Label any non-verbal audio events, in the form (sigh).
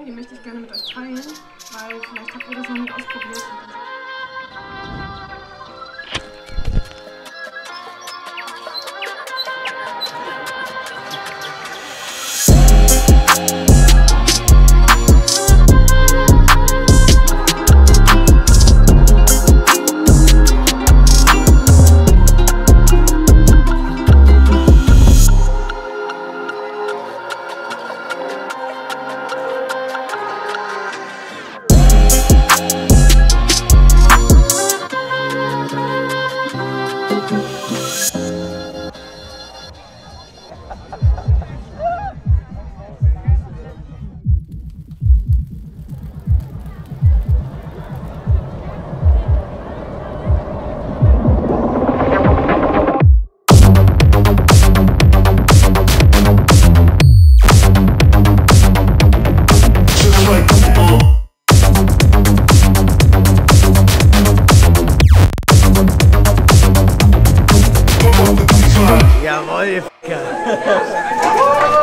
Die möchte ich gerne mit euch teilen, weil vielleicht habt ihr das noch nicht ausprobiert. Olha, cara. (laughs)